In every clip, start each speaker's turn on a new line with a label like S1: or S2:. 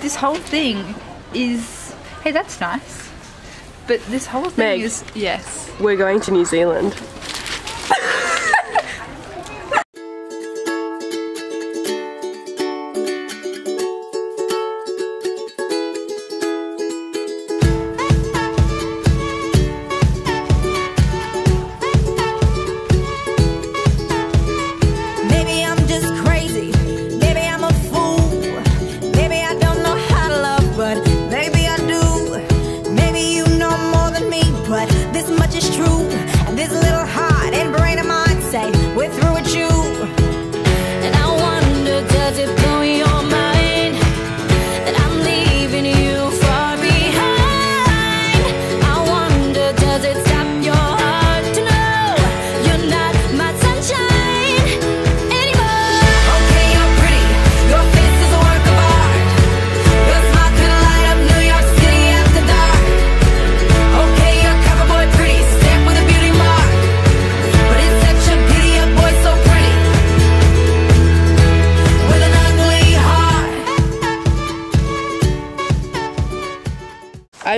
S1: this whole thing is. Hey, that's nice. But this whole thing
S2: Meg.
S1: is. Yes.
S2: We're going to New Zealand.
S3: This much is true. And this little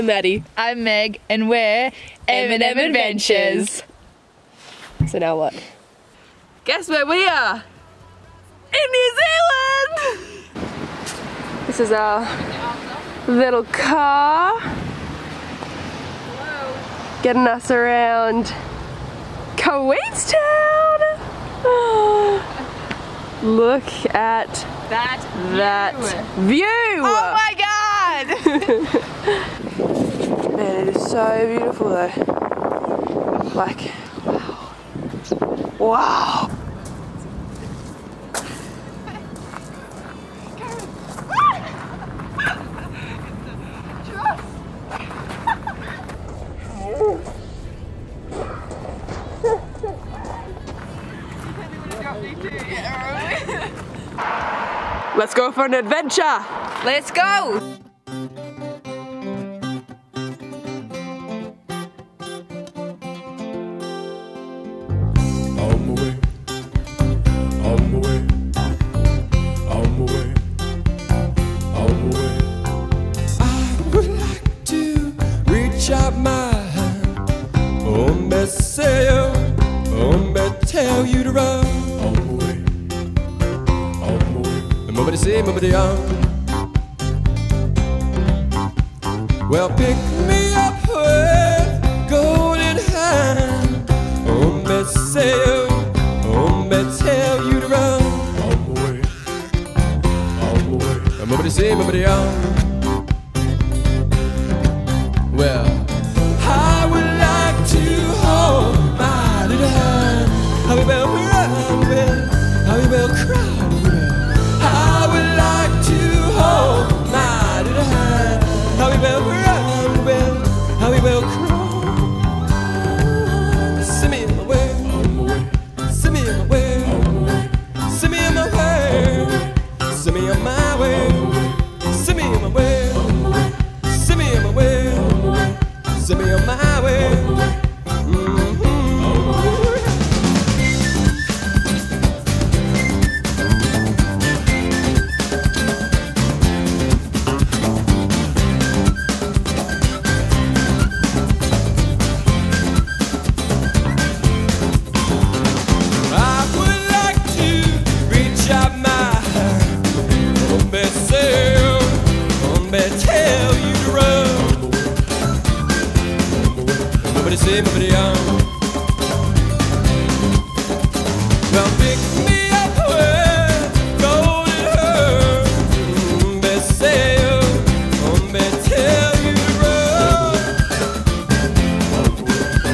S3: I'm
S2: Maddie.
S1: I'm Meg, and we're M&M Adventures.
S2: So now what?
S1: Guess where we are? In New Zealand!
S2: This is our little car. Getting us around Queenstown. Look at
S1: That
S2: that view.
S1: Oh my god!
S2: Man, it is so beautiful though. Like, wow. Wow. Let's go for an adventure.
S1: Let's go!
S4: Tell you to run. On my way, on my way. Nobody say, nobody on. Tell you to run. On my way, on my way. Nobody say, nobody on. Well, Say, nobody. Well, pick me up with golden. Mm, me say, oh, me tell you to run.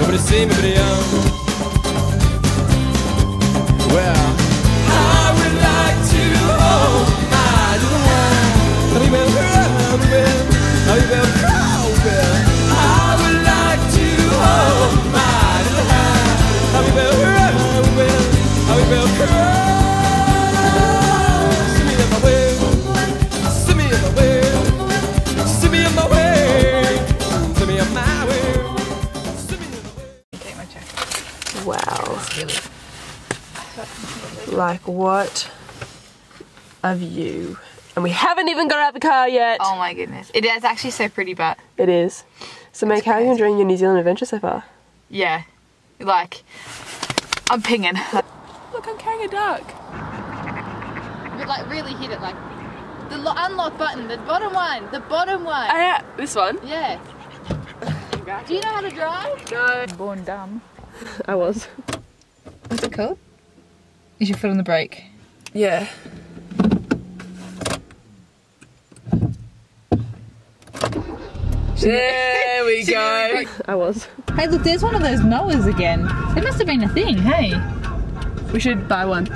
S4: Nobody say, Like
S2: what a view.
S4: And we haven't even got out the car yet.
S1: Oh my goodness. It is actually so pretty, but
S4: It is. So, Meg, how are you enjoying your New Zealand adventure so far?
S1: yeah. Like, I'm pinging.
S4: Look, I'm carrying a duck.
S1: But like, really hit it. Like, the lo- unlock button, the bottom one, the bottom one.
S4: Oh, yeah, this one.
S1: Yeah. Do you know how to drive?
S4: No.
S1: Born dumb.
S4: I was.
S1: What's it called? Is your foot on the brake?
S4: Yeah. There we go. I was.
S1: Hey, look, there's one of those mowers again. It must have been a thing, hey?
S4: We should buy one.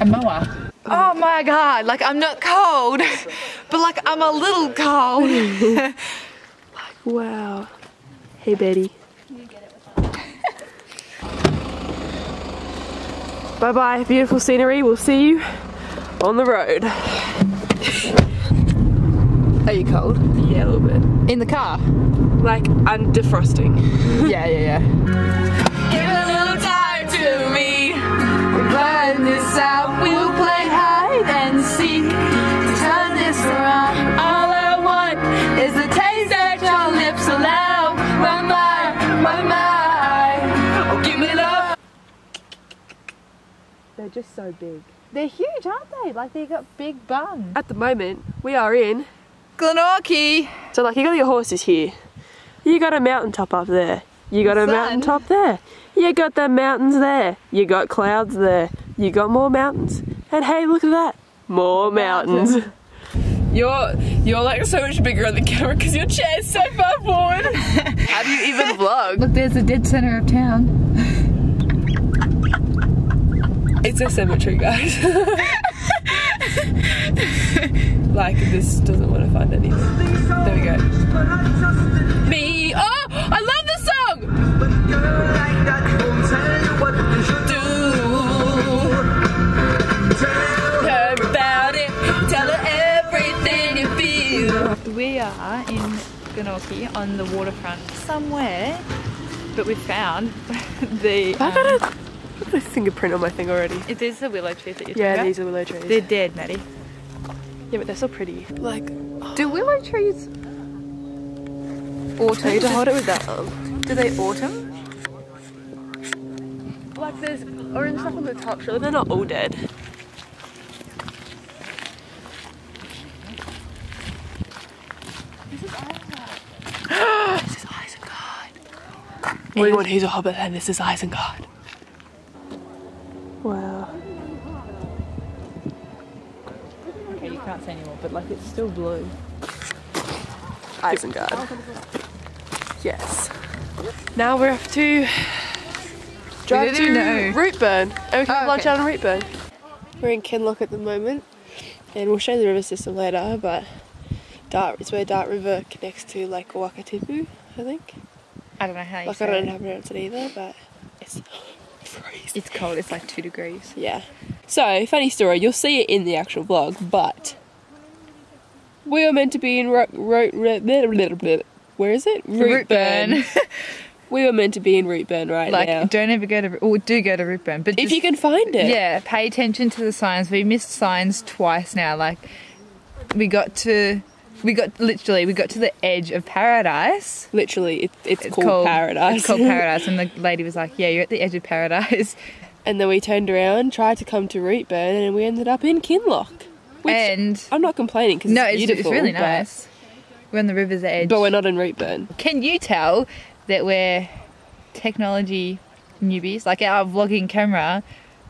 S1: A mower. Oh my god, like I'm not cold, but like I'm a little cold.
S4: Like, wow. Hey, Betty. bye bye, beautiful scenery. We'll see you on the road. Are you cold? Yeah, a little bit.
S1: In the car?
S4: Like, I'm defrosting.
S1: Yeah, yeah, yeah. We'll this out. We'll play hide and seek. Turn this around. All I want is the taste that your lips allow. My, my, my, my. Oh, give me love.
S4: They're just so big.
S1: They're huge, aren't they? Like they've got big bums.
S4: At the moment, we are in.
S1: Glenorchy.
S4: So, like, you got your horses here. You got a mountaintop up there. You got a
S1: Sun.
S4: mountaintop there. You got the mountains there. You got clouds there. You got more mountains. And hey, look at that. More mountains. You're you're like so much bigger on the camera because your chair's so far forward. How do you even vlog?
S1: Look, there's the dead center of town.
S4: It's a cemetery, guys. like this doesn't want to find anything. There we go.
S1: On the waterfront somewhere, but we found the.
S4: I
S1: um,
S4: got a, I got a fingerprint on my thing already.
S1: It is the willow trees that you're
S4: Yeah, these are willow trees.
S1: They're dead, Maddie.
S4: yeah, but they're so pretty. Like,
S1: Do willow trees autumn?
S4: I need to hold it with that arm.
S1: Do they autumn?
S4: Like, there's orange stuff on the top. Surely they're not all dead. This is Isengard. Anyone who's a hobbit, then this is Isengard. Wow.
S1: Okay, you can't say anymore, but like it's still blue.
S4: Isengard. Yes. Now we're off to drive to
S1: know.
S4: Routeburn. And we can
S1: Oh,
S4: have lunch
S1: okay.
S4: out in Routeburn. We're in Kinloch at the moment, and we'll show you the river system later. But Dart is where Dart River connects to Lake Wakatipu, I think.
S1: I don't know how you
S4: Like I don't know how to pronounce it either, but it's freezing.
S1: It's cold. It's like two degrees.
S4: Yeah. So, funny story, you'll see it in the actual vlog, but we were meant to be in Ro- Ro- Ro- where is it?
S1: Routeburn.
S4: we were meant to be in Routeburn right
S1: like,
S4: now.
S1: don't ever go to, or do go to Routeburn, but
S4: If
S1: just-
S4: you can find it.
S1: Yeah, pay attention to the signs. We missed signs twice now. Like, we got to, we got literally, we got to the edge of paradise.
S4: Literally, it, it's, called, Paradise.
S1: It's called paradise, and the lady was like, "Yeah, you're at the edge of paradise."
S4: and then we turned around, tried to come to Routeburn, and we ended up in Kinloch. Which
S1: and
S4: I'm not complaining because
S1: no,
S4: it's
S1: it's,
S4: beautiful.
S1: it's really
S4: but-
S1: nice. We're on the river's edge.
S4: But we're not in Routeburn.
S1: Can you tell that we're technology newbies? Like our vlogging camera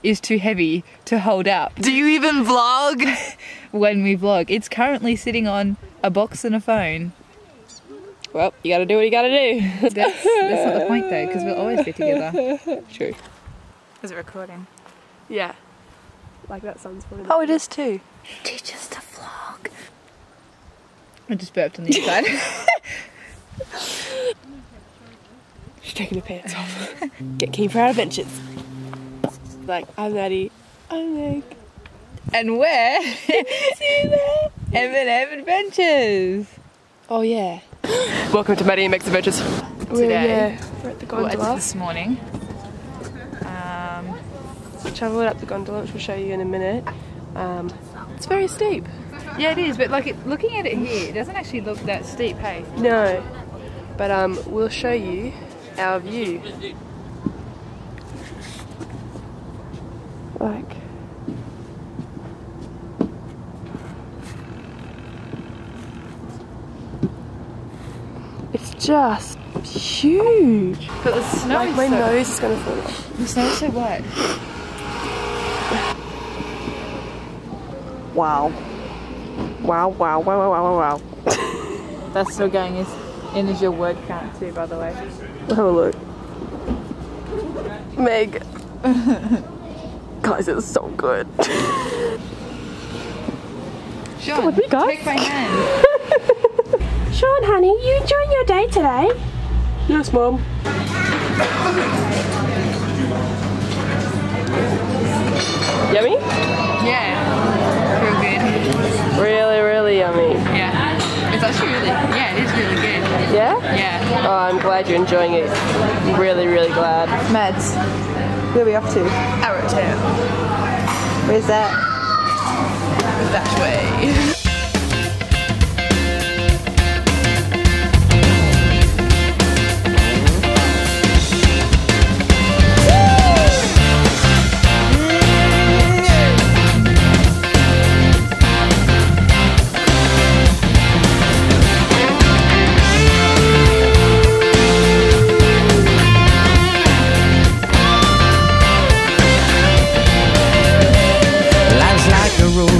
S1: is too heavy to hold up
S5: Do you even vlog?
S1: when we vlog. It's currently sitting on a box and a phone.
S4: Well, you gotta do what you gotta do.
S1: That's, that's not the point though, because we'll always be together.
S4: True.
S1: Is it recording?
S4: Yeah. Like that sun's falling.
S5: Oh, it is too.
S1: Teach us to vlog. I just burped on the inside.
S4: She's taking her pants off. Get keen for our adventures. Like, I'm Maddie. I'm Meg.
S1: and we're M&M Adventures.
S4: Oh, yeah. Welcome to Maddie and Meg's Adventures. We're,
S1: Today.
S4: yeah, we're at the
S1: Well,
S4: gondola.
S1: this morning. Um,
S4: Travelling up the gondola, which we'll show you in a minute. Um, it's very steep.
S1: Yeah, it is, but like it, looking at it here, it doesn't actually look that steep, hey?
S4: No. But um, we'll show you our view. Like. Just huge.
S1: But the snow
S4: Like
S1: is
S4: my
S1: so,
S4: nose is gonna fall off.
S1: The snow is so white.
S4: Wow. Wow, wow, wow, wow, wow, wow.
S1: That's still going as in as your word count too, by the way.
S4: Have a look. Meg. Guys, it's so good.
S1: Sean,
S4: What we
S1: take my hand.
S4: Sean, honey, you enjoying your day today? Yes, Mom. Yummy?
S1: Yeah. Real good.
S4: Really, really yummy.
S1: Yeah. It's actually really, yeah, it is really good.
S4: Yeah?
S1: Yeah.
S4: Oh, I'm glad you're enjoying it. I'm really, really glad.
S5: Mads, where are we off to?
S1: Arrowtown.
S5: Where's that?
S1: That way.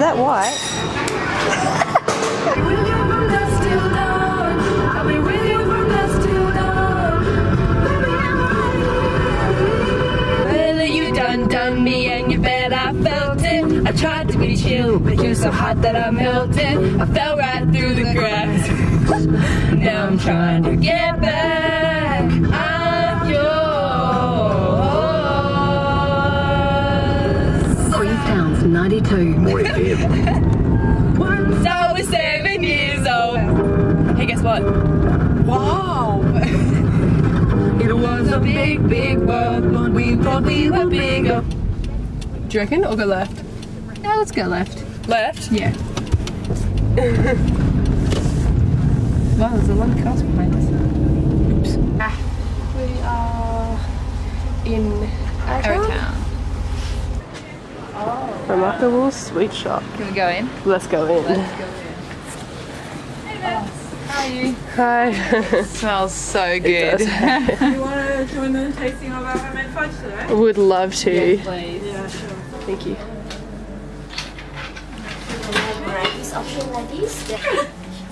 S6: You're that
S5: white.
S1: me and you bet I felt it. I tried to be chill, but you're so hot that I melted. I fell right through the cracks. now I'm trying to get
S7: 92.
S1: Once I was seven years old. Hey, guess what? Wow! it was a big, big world, but we thought we were bigger.
S4: Do you reckon? Or go left?
S1: Now let's go left.
S4: Left?
S1: Yeah. wow, there's a lot of cars behind us. Oops.
S4: Ah, we are in
S1: Arrowtown.
S4: Remarkable sweet shop.
S1: Can we go in?
S4: Let's go in. Let's go in. Hey Max.
S1: How are you?
S4: Hi.
S1: Smells so
S4: It
S1: good.
S4: does.
S8: You want to join the tasting of our homemade fudge today?
S4: Would love to.
S1: Please.
S8: Yeah, sure.
S4: Thank you.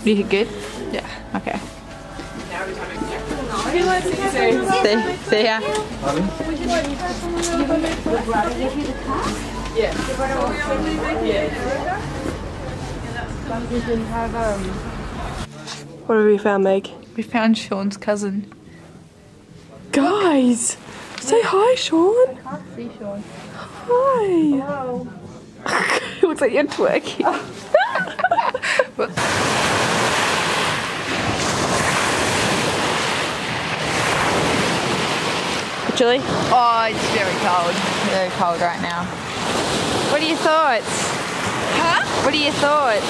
S1: You good? Yeah. Okay.
S5: See, see ya.
S4: What have we found, Meg?
S1: We found Sean's cousin.
S4: Guys, say hi, Sean.
S1: Can't see Sean.
S4: Hi. Looks like you're twerking. Chili?
S1: Oh, it's very cold. Very cold right now. What are your thoughts?
S4: Huh?
S1: What are your thoughts?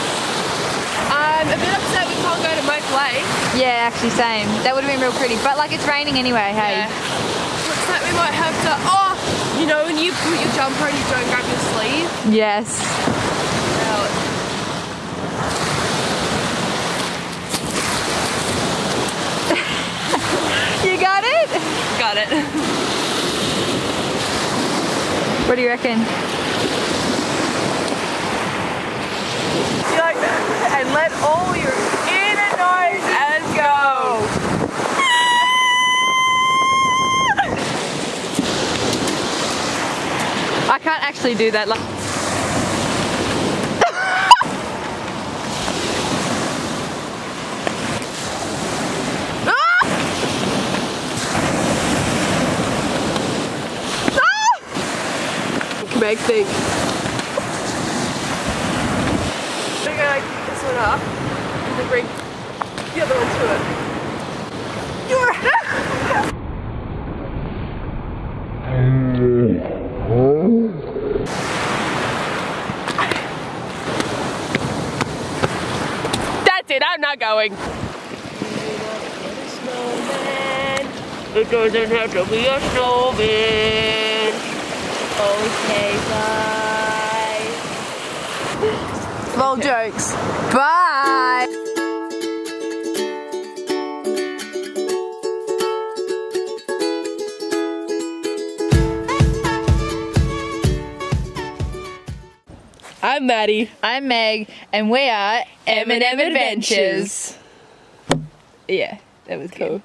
S4: I'm a bit upset we can't go to Moke Lake.
S1: Yeah, actually same. That would have been real pretty. But like it's raining anyway, hey.
S4: Looks like we might have to. Oh, you know when you put your jumper and you don't grab your sleeve?
S1: Yes. You got it?
S4: got it.
S1: What do you reckon?
S4: You like that? And let all your inner noise and go.
S1: I can't actually do that. Like,
S4: Meg think. We're gonna like pick this one up and then bring the other one to it. That's it, I'm not going. It doesn't have to be a snowman. Okay, bye.
S1: small jokes. Bye.
S4: I'm Maddie.
S1: I'm Meg, and we are M&M Adventures. Yeah, that was cool.